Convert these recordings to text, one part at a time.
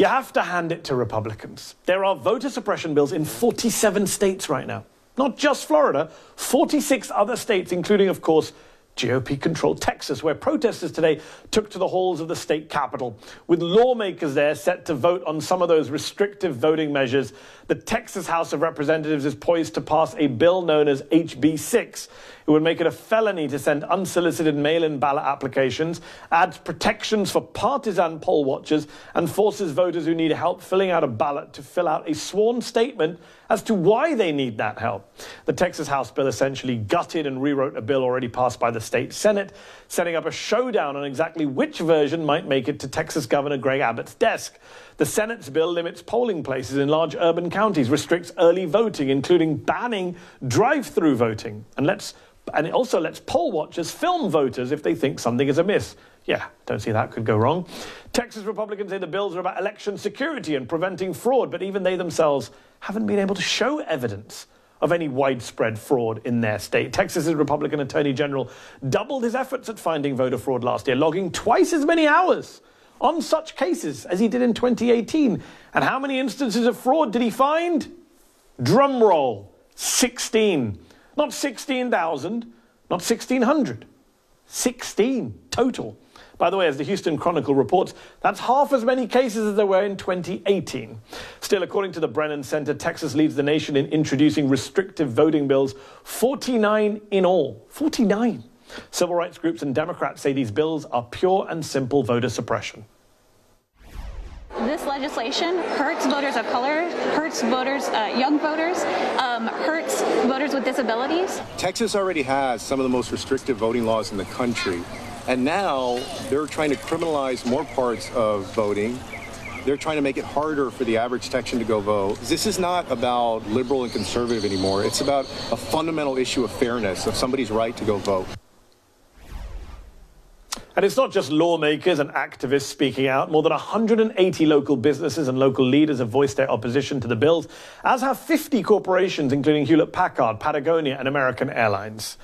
You have to hand it to Republicans. There are voter suppression bills in 47 states right now. Not just Florida, 46 other states, including, of course, GOP controlled Texas, where protesters today took to the halls of the state capitol. With lawmakers there set to vote on some of those restrictive voting measures, the Texas House of Representatives is poised to pass a bill known as HB 6. It would make it a felony to send unsolicited mail in ballot applications, adds protections for partisan poll watchers, and forces voters who need help filling out a ballot to fill out a sworn statement as to why they need that help. The Texas House bill essentially gutted and rewrote a bill already passed by the state Senate, setting up a showdown on exactly which version might make it to Texas Governor Greg Abbott's desk. The Senate's bill limits polling places in large urban counties, restricts early voting, including banning drive through voting, and lets and it also lets poll watchers film voters if they think something is amiss. Yeah, don't see that could go wrong. Texas Republicans say the bills are about election security and preventing fraud, but even they themselves haven't been able to show evidence of any widespread fraud in their state. Texas's Republican Attorney General doubled his efforts at finding voter fraud last year, logging twice as many hours on such cases as he did in 2018. And how many instances of fraud did he find? Drum roll 16. Not 16,000, not 1,600. 16 total. By the way, as the Houston Chronicle reports, that's half as many cases as there were in 2018. Still, according to the Brennan Center, Texas leads the nation in introducing restrictive voting bills, 49 in all. 49. Civil rights groups and Democrats say these bills are pure and simple voter suppression. This legislation hurts voters of color, hurts voters, uh, young voters, um, hurts voters with disabilities. Texas already has some of the most restrictive voting laws in the country. And now they're trying to criminalize more parts of voting. They're trying to make it harder for the average Texan to go vote. This is not about liberal and conservative anymore. It's about a fundamental issue of fairness, of somebody's right to go vote. And it's not just lawmakers and activists speaking out. More than 180 local businesses and local leaders have voiced their opposition to the bills, as have 50 corporations, including Hewlett Packard, Patagonia, and American Airlines.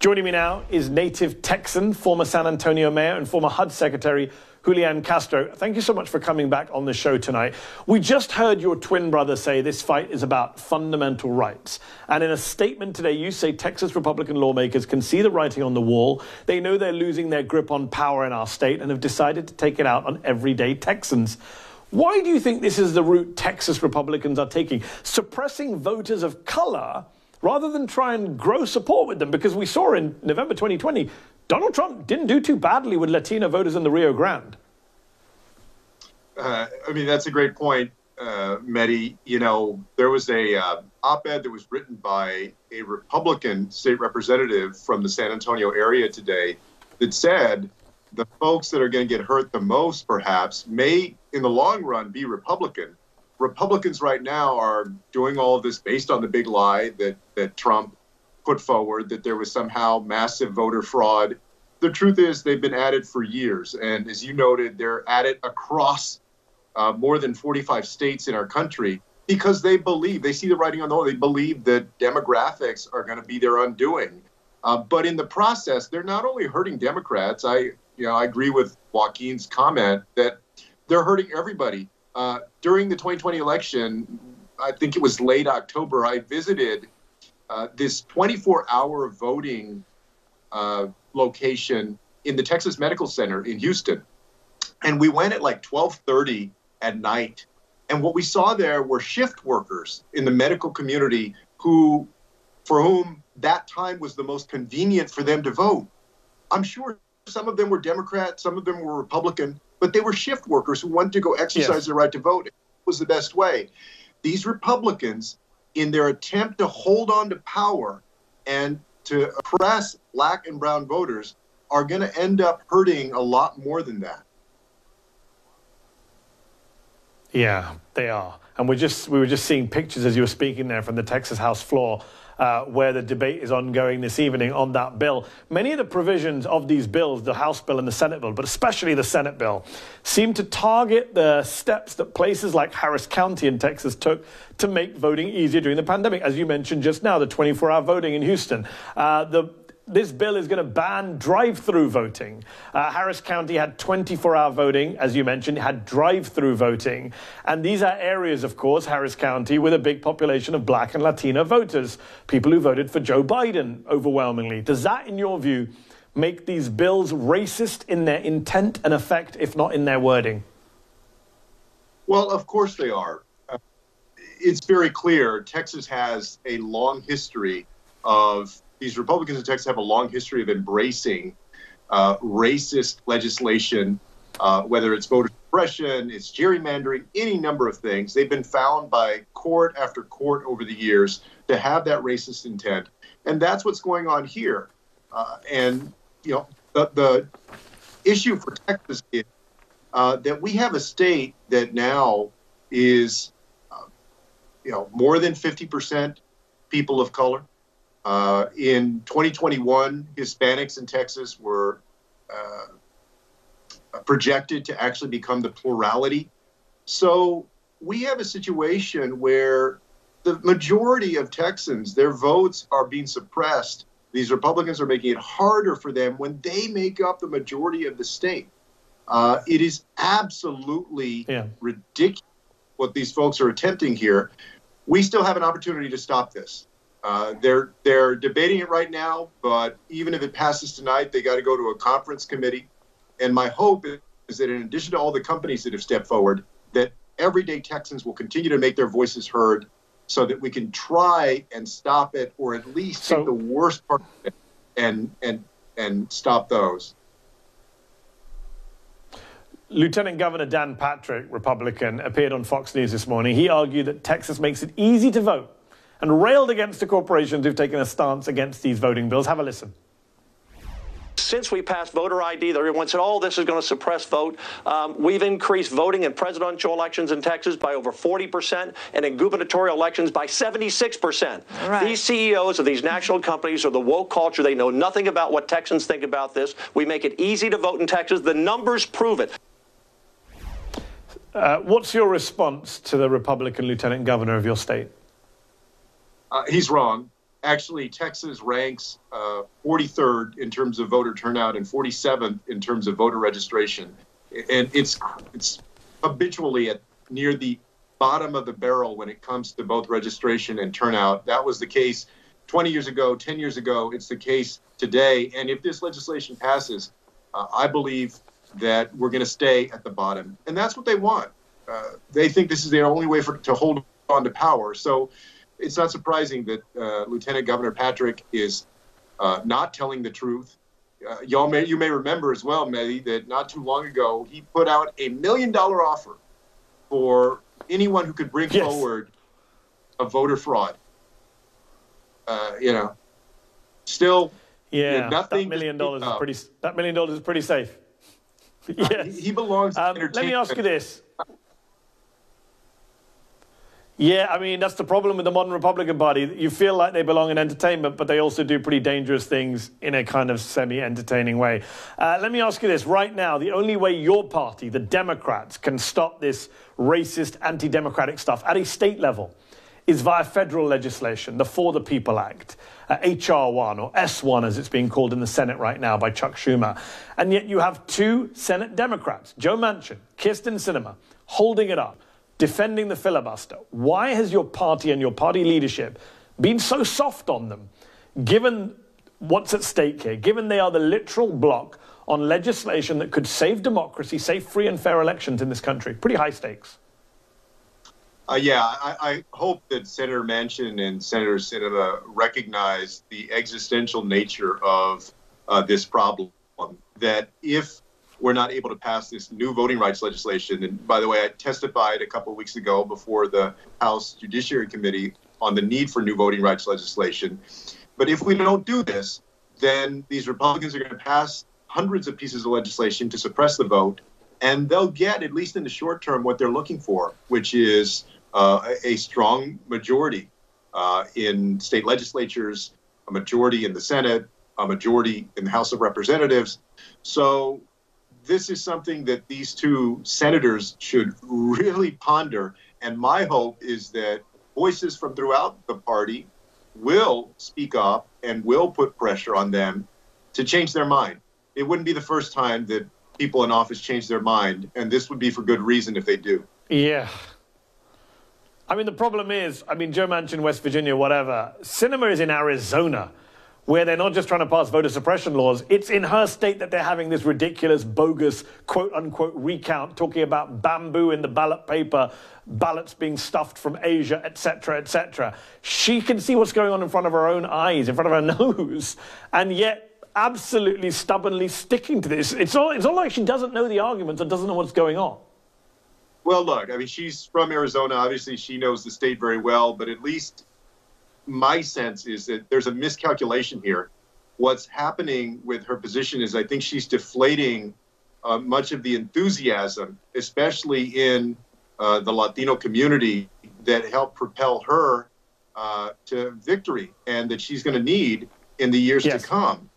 Joining me now is native Texan, former San Antonio mayor, and former HUD secretary Julian Castro. Thank you so much for coming back on the show tonight. We just heard your twin brother say this fight is about fundamental rights. And in a statement today, you say Texas Republican lawmakers can see the writing on the wall. They know they're losing their grip on power in our state and have decided to take it out on everyday Texans. Why do you think this is the route Texas Republicans are taking? Suppressing voters of color rather than try and grow support with them? Because we saw in November 2020, Donald Trump didn't do too badly with Latino voters in the Rio Grande. Uh, I mean, that's a great point, uh, Mehdi. You know, there was a uh, op-ed that was written by a Republican state representative from the San Antonio area today that said the folks that are going to get hurt the most, perhaps, may in the long run be Republican. Republicans right now are doing all of this based on the big lie that that Trump put forward that there was somehow massive voter fraud. The truth is, they've been at it for years. And as you noted, they're at it across uh, more than 45 states in our country because they believe, they see the writing on the wall, they believe that demographics are going to be their undoing. Uh, but in the process, they're not only hurting Democrats. I, you know, I agree with Joaquin's comment that they're hurting everybody. Uh, during the 2020 election, I think it was late October, I visited uh, this 24 hour voting uh, location in the Texas Medical Center in Houston. And we went at like 1230 at night. And what we saw there were shift workers in the medical community who, for whom that time was the most convenient for them to vote. I'm sure some of them were Democrat, some of them were Republican, but they were shift workers who wanted to go exercise yes. their right to vote. It was the best way. These Republicans in their attempt to hold on to power and to oppress black and brown voters are going to end up hurting a lot more than that. Yeah, they are. And we're just we were just seeing pictures as you were speaking there from the Texas House floor uh, where the debate is ongoing this evening on that bill. Many of the provisions of these bills, the House bill and the Senate bill, but especially the Senate bill, seem to target the steps that places like Harris County in Texas took to make voting easier during the pandemic. As you mentioned just now, the 24 hour voting in Houston. Uh, the this bill is going to ban drive through voting. Uh, Harris County had 24 hour voting, as you mentioned, had drive through voting. And these are areas, of course, Harris County, with a big population of black and Latino voters, people who voted for Joe Biden overwhelmingly. Does that, in your view, make these bills racist in their intent and effect, if not in their wording? Well, of course they are. Uh, it's very clear Texas has a long history of these Republicans in Texas have a long history of embracing uh, racist legislation, uh, whether it's voter suppression, it's gerrymandering, any number of things. They've been found by court after court over the years to have that racist intent, and that's what's going on here. Uh, and you know, the, the issue for Texas is uh, that we have a state that now is, uh, you know, more than 50% people of color. Uh, in 2021, Hispanics in Texas were uh, projected to actually become the plurality. So we have a situation where the majority of Texans, their votes are being suppressed. These Republicans are making it harder for them when they make up the majority of the state. Uh, it is absolutely yeah. ridiculous what these folks are attempting here. We still have an opportunity to stop this. Uh, they're they're debating it right now, but even if it passes tonight, they got to go to a conference committee. And my hope is that in addition to all the companies that have stepped forward, that everyday Texans will continue to make their voices heard, so that we can try and stop it, or at least so, take the worst part of it and and and stop those. Lieutenant Governor Dan Patrick, Republican, appeared on Fox News this morning. He argued that Texas makes it easy to vote and railed against the corporations who've taken a stance against these voting bills. Have a listen since we passed voter ID, everyone said, oh, this is going to suppress vote. Um, we've increased voting in presidential elections in Texas by over 40% and in gubernatorial elections by 76%. Right. These CEOs of these national companies are the woke culture. They know nothing about what Texans think about this. We make it easy to vote in Texas. The numbers prove it. Uh, what's your response to the Republican lieutenant governor of your state? Uh, he's wrong. Actually, Texas ranks uh, 43rd in terms of voter turnout and 47th in terms of voter registration, and it's it's habitually at near the bottom of the barrel when it comes to both registration and turnout. That was the case 20 years ago, 10 years ago. It's the case today. And if this legislation passes, uh, I believe that we're going to stay at the bottom, and that's what they want. Uh, they think this is the only way for to hold on to power. So it's not surprising that uh, Lieutenant Governor Patrick is uh, not telling the truth. Uh, y'all may you may remember as well, Mehdi, that not too long ago he put out a million dollar offer for anyone who could bring yes. forward a voter fraud. Uh, you know, still, yeah, nothing. That million dollars is pretty. That million dollars is pretty safe. yes. he, he belongs. Um, let me ask you this: yeah, I mean, that's the problem with the modern Republican Party. You feel like they belong in entertainment, but they also do pretty dangerous things in a kind of semi entertaining way. Uh, let me ask you this right now the only way your party, the Democrats, can stop this racist, anti democratic stuff at a state level is via federal legislation, the For the People Act, uh, H.R. 1 or S1 as it's being called in the Senate right now by Chuck Schumer. And yet you have two Senate Democrats, Joe Manchin, Kyrsten Sinema, holding it up defending the filibuster. Why has your party and your party leadership been so soft on them, given what's at stake here, given they are the literal block on legislation that could save democracy, save free and fair elections in this country? Pretty high stakes. Uh, yeah, I, I, hope that Senator Manchin and Senator Sinema recognize the existential nature of uh, this problem. That if we're not able to pass this new voting rights legislation. And by the way, I testified a couple weeks ago before the House Judiciary Committee on the need for new voting rights legislation. But if we don't do this, then these Republicans are going to pass hundreds of pieces of legislation to suppress the vote, and they'll get, at least in the short term, what they're looking for, which is uh, a strong majority uh, in state legislatures, a majority in the Senate, a majority in the House of Representatives. So this is something that these two senators should really ponder. And my hope is that voices from throughout the party will speak up and will put pressure on them to change their mind. It wouldn't be the first time that people in office change their mind, and this would be for good reason if they do. Yeah. I mean, the problem is, I mean, Joe Manchin, West Virginia, whatever. Sinema is in Arizona, where they're not just trying to pass voter suppression laws. It's in her state that they're having this ridiculous, bogus, quote unquote, recount, talking about bamboo in the ballot paper, ballots being stuffed from Asia, etc., etc. She can see what's going on in front of her own eyes, in front of her nose, and yet absolutely stubbornly sticking to this. It's not, it's not like she doesn't know the arguments and doesn't know what's going on. Well, look, I mean, she's from Arizona. Obviously, she knows the state very well, but at least my sense is that there's a miscalculation here. What's happening with her position is I think she's deflating uh, much of the enthusiasm, especially in uh, the Latino community, that helped propel her uh, to victory and that she's going to need in the years yes. to come.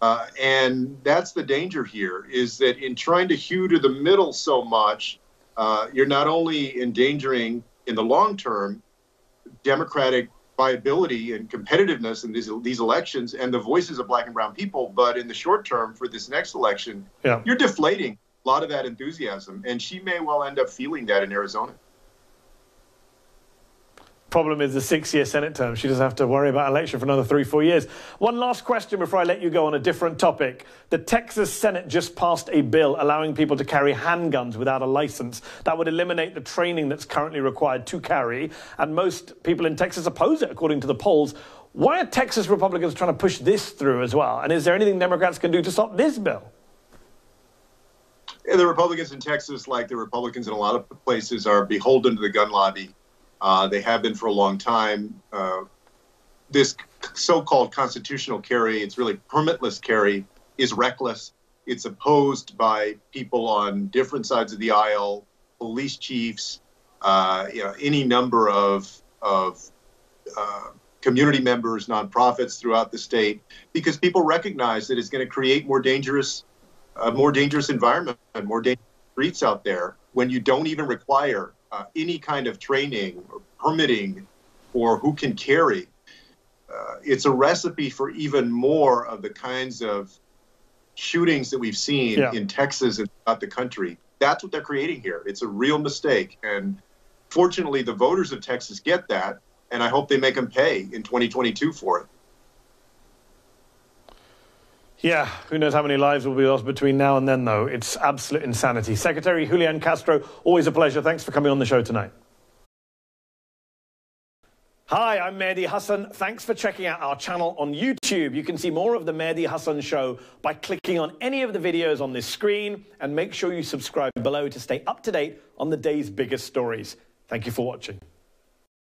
Uh, and that's the danger here is that in trying to hew to the middle so much, uh, you're not only endangering in the long term democratic viability and competitiveness in these these elections and the voices of black and brown people, but in the short term for this next election, yeah. you're deflating a lot of that enthusiasm, and she may well end up feeling that in Arizona. Problem is the six year Senate term. She doesn't have to worry about election for another three, four years. One last question before I let you go on a different topic. The Texas Senate just passed a bill allowing people to carry handguns without a license. That would eliminate the training that's currently required to carry. And most people in Texas oppose it, according to the polls. Why are Texas Republicans trying to push this through as well? And is there anything Democrats can do to stop this bill? Yeah, the Republicans in Texas, like the Republicans in a lot of places, are beholden to the gun lobby. Uh, they have been for a long time. Uh, this so-called constitutional carry, it's really permitless carry, is reckless. It's opposed by people on different sides of the aisle, police chiefs, uh, you know, any number of of uh, community members, nonprofits throughout the state, because people recognize that it's going to create more dangerous, more dangerous environment, more dangerous streets out there when you don't even require uh, any kind of training or permitting or who can carry. Uh, it's a recipe for even more of the kinds of shootings that we've seen yeah. in Texas and throughout the country. That's what they're creating here. It's a real mistake. And fortunately, the voters of Texas get that. And I hope they make them pay in 2022 for it. Yeah, who knows how many lives will be lost between now and then, though. It's absolute insanity. Secretary Julian Castro, always a pleasure. Thanks for coming on the show tonight. Hi, I'm Mehdi Hasan. Thanks for checking out our channel on YouTube. You can see more of the Mehdi Hasan Show by clicking on any of the videos on this screen and make sure you subscribe below to stay up to date on the day's biggest stories. Thank you for watching.